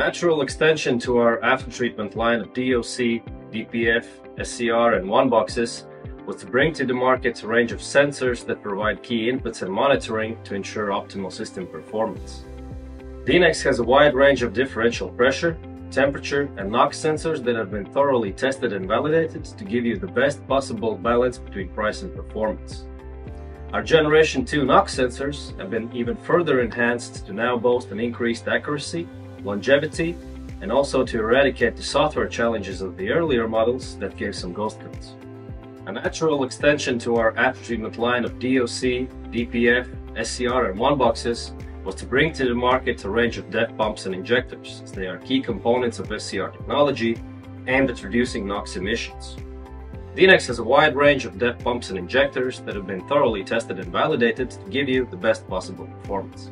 natural extension to our after-treatment line of DOC, DPF, SCR and one boxes was to bring to the market a range of sensors that provide key inputs and monitoring to ensure optimal system performance. Dinex has a wide range of differential pressure, temperature and NOx sensors that have been thoroughly tested and validated to give you the best possible balance between price and performance. Our Generation 2 NOx sensors have been even further enhanced to now boast an increased accuracy, longevity, and also to eradicate the software challenges of the earlier models that gave some ghost codes. A natural extension to our after-treatment line of DOC, DPF, SCR and one boxes was to bring to the market a range of DEF pumps and injectors, as they are key components of SCR technology aimed at reducing NOx emissions. Dinex has a wide range of DEF pumps and injectors that have been thoroughly tested and validated to give you the best possible performance.